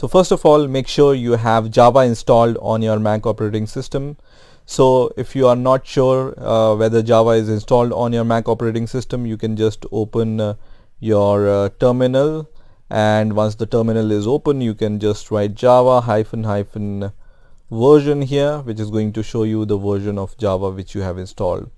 So first of all, make sure you have Java installed on your Mac operating system. So if you are not sure uh, whether Java is installed on your Mac operating system, you can just open uh, your uh, terminal and once the terminal is open, you can just write Java hyphen hyphen version here, which is going to show you the version of Java which you have installed.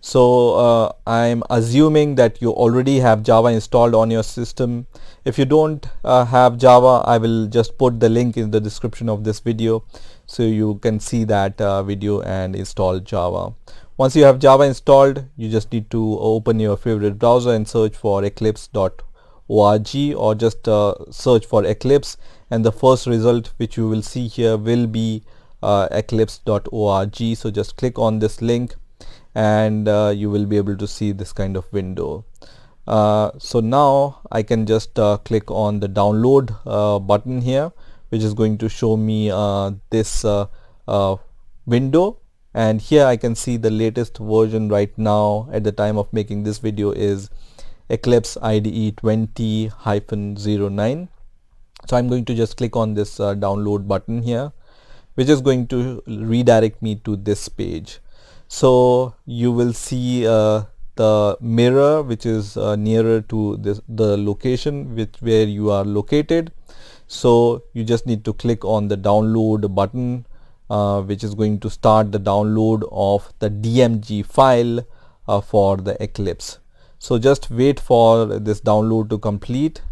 So uh, I'm assuming that you already have Java installed on your system. If you don't uh, have Java, I will just put the link in the description of this video so you can see that uh, video and install Java. Once you have Java installed, you just need to open your favorite browser and search for eclipse.org or just uh, search for Eclipse and the first result which you will see here will be uh, eclipse.org. So just click on this link and uh, you will be able to see this kind of window. Uh, so now I can just uh, click on the download uh, button here which is going to show me uh, this uh, window. And here I can see the latest version right now at the time of making this video is Eclipse IDE 20-09 so I'm going to just click on this download button here which is going to redirect me to this page so you will see uh, the mirror which is uh, nearer to this the location which where you are located. So you just need to click on the download button uh, which is going to start the download of the DMG file uh, for the Eclipse. So just wait for this download to complete.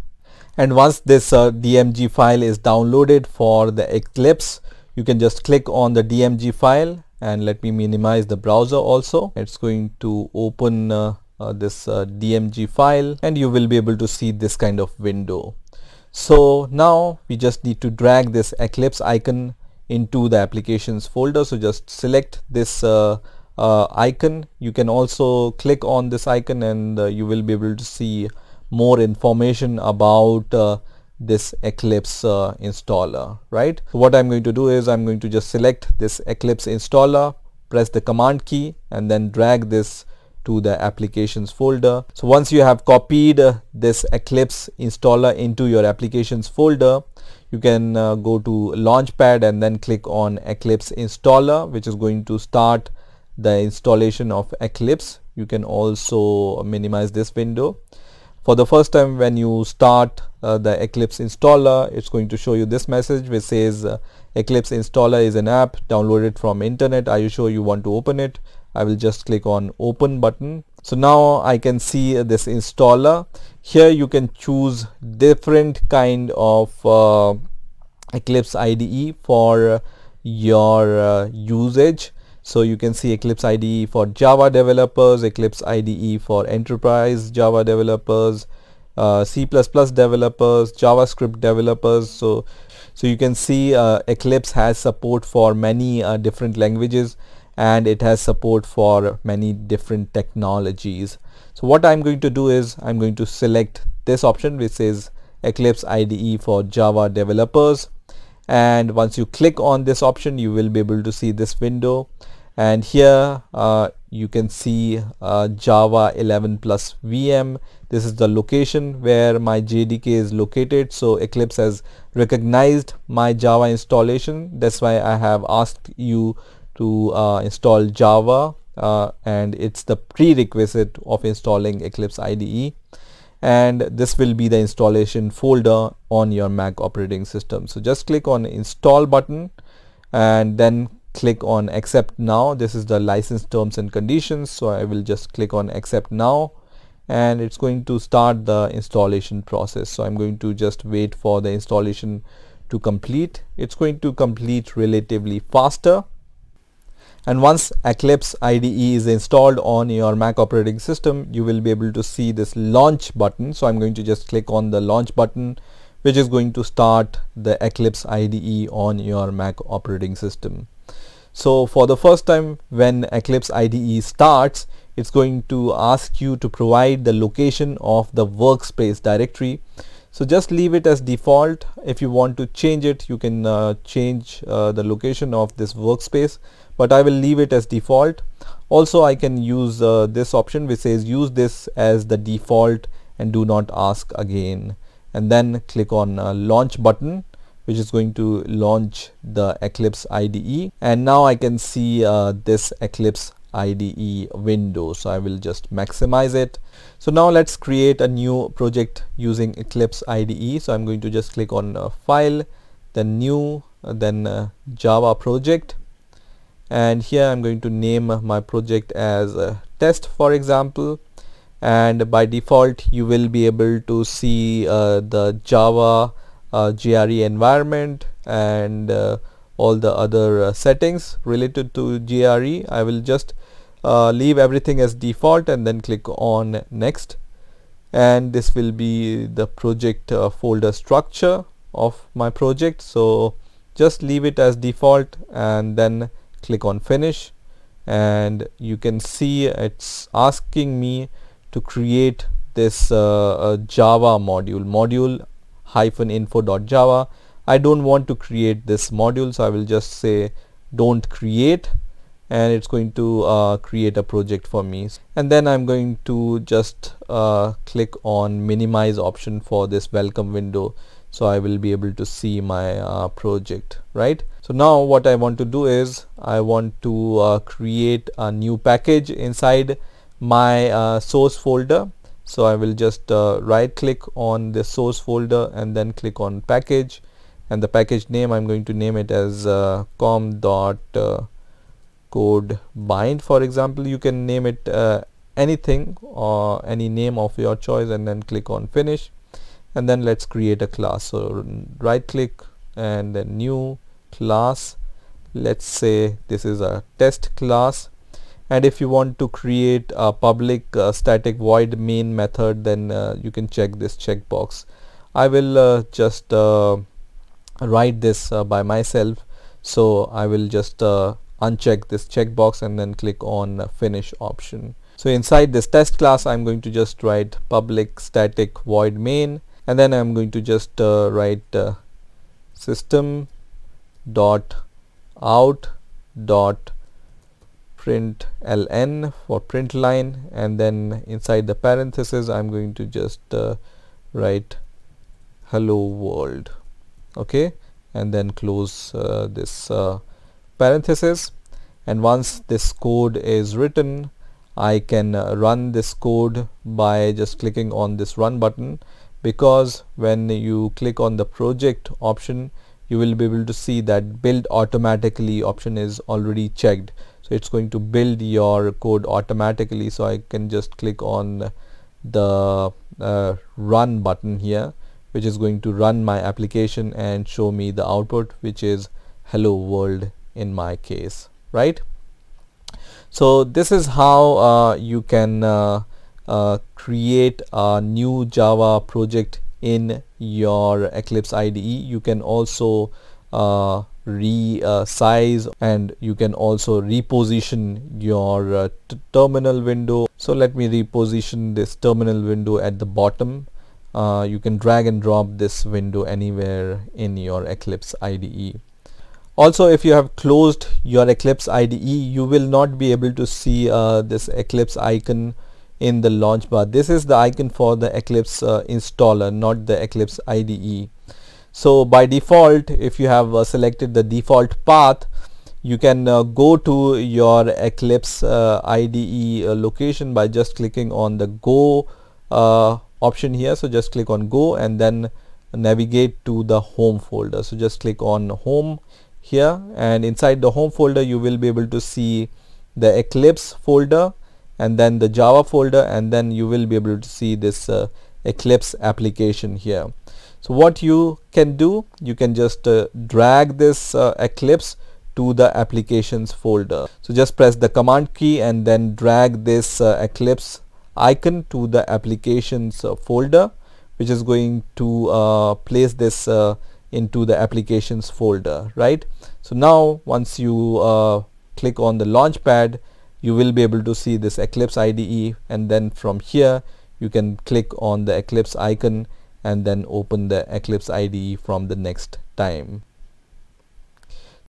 And once this uh, DMG file is downloaded for the Eclipse you can just click on the DMG file and let me minimize the browser also. It's going to open uh, uh, this uh, DMG file and you will be able to see this kind of window. So now we just need to drag this Eclipse icon into the applications folder. So just select this uh, uh, icon. You can also click on this icon and uh, you will be able to see more information about this Eclipse uh, installer, right? So what I'm going to do is I'm going to just select this Eclipse installer, press the command key and then drag this to the applications folder. So once you have copied uh, this Eclipse installer into your applications folder, you can uh, go to Launchpad and then click on Eclipse installer, which is going to start the installation of Eclipse. You can also minimize this window for the first time when you start the Eclipse installer. It's going to show you this message which says uh, Eclipse installer is an app downloaded from internet. Are you sure you want to open it? I will just click on open button. So now I can see uh, this installer. Here you can choose different kind of uh, Eclipse IDE for your uh, usage. So you can see Eclipse IDE for Java developers, Eclipse IDE for enterprise Java developers, uh, C++ developers, JavaScript developers. So, so you can see uh, Eclipse has support for many uh, different languages and it has support for many different technologies. So what I'm going to do is I'm going to select this option which says Eclipse IDE for Java developers and once you click on this option you will be able to see this window and here uh, you can see uh, Java 11 plus VM this is the location where my JDK is located. So Eclipse has recognized my Java installation. That's why I have asked you to uh, install Java uh, and it's the prerequisite of installing Eclipse IDE and this will be the installation folder on your Mac operating system. So just click on install button and then click on accept now. This is the license terms and conditions. So I will just click on accept now and it's going to start the installation process. So I'm going to just wait for the installation to complete. It's going to complete relatively faster. And once Eclipse IDE is installed on your Mac operating system you will be able to see this launch button. So I'm going to just click on the launch button which is going to start the Eclipse IDE on your Mac operating system so for the first time when Eclipse IDE starts, it's going to ask you to provide the location of the workspace directory. So just leave it as default. If you want to change it, you can uh, change uh, the location of this workspace, but I will leave it as default. Also, I can use uh, this option which says use this as the default and do not ask again. And then click on uh, launch button which is going to launch the Eclipse IDE and now I can see uh, this Eclipse IDE window. So I will just maximize it. So now let's create a new project using Eclipse IDE so I'm going to just click on uh, file then new uh, then uh, Java project. And here I'm going to name my project as test for example. And by default you will be able to see uh, the Java uh, JRE environment and uh, all the other uh, settings related to JRE. I will just uh, leave everything as default and then click on next. And this will be the project uh, folder structure of my project. So just leave it as default and then click on finish. And you can see it's asking me to create this uh, Java module. Module hyphen info I don't want to create this module so I will just say don't create and it's going to uh, create a project for me. And then I'm going to just uh, click on minimize option for this welcome window so I will be able to see my uh, project right? So now what I want to do is I want to uh, create a new package inside my uh, source folder so I will just uh, right click on the source folder and then click on package. And the package name I'm going to name it as uh, com dot uh, code bind for example. You can name it uh, anything or any name of your choice and then click on finish. And then let's create a class. So right click and then new class. Let's say this is a test class and if you want to create a public uh, static void main method then uh, you can check this checkbox. I will uh, just uh, write this uh, by myself. So I will just uh, uncheck this checkbox and then click on finish option. So inside this test class I'm going to just write public static void main. And then I'm going to just write system dot out dot print ln for print line and then inside the parenthesis I'm going to just uh, write hello world okay? And then close uh, this uh, parenthesis. And once this code is written I can uh, run this code by just clicking on this run button because when you click on the project option you will be able to see that build automatically option is already checked so it's going to build your code automatically. So I can just click on the uh, run button here which is going to run my application and show me the output which is hello world in my case right? So this is how uh, you can uh, uh, create a new Java project in your Eclipse IDE you can also uh, resize uh, and you can also reposition your uh, terminal window. So let me reposition this terminal window at the bottom. Uh, you can drag and drop this window anywhere in your Eclipse IDE also if you have closed your Eclipse IDE you will not be able to see uh, this Eclipse icon in the launch bar. This is the icon for the Eclipse uh, installer not the Eclipse IDE so by default if you have uh, selected the default path you can uh, go to your Eclipse uh, IDE uh, location by just clicking on the go uh, option here. So just click on go and then navigate to the home folder. So just click on home here and inside the home folder you will be able to see the Eclipse folder and then the Java folder and then you will be able to see this uh, Eclipse application here so what you can do you can just uh, drag this uh, Eclipse to the applications folder. So just press the command key and then drag this uh, Eclipse icon to the applications uh, folder which is going to uh, place this uh, into the applications folder right? So now once you click on the launchpad you will be able to see this Eclipse IDE and then from here you can click on the Eclipse icon and then open the Eclipse IDE from the next time.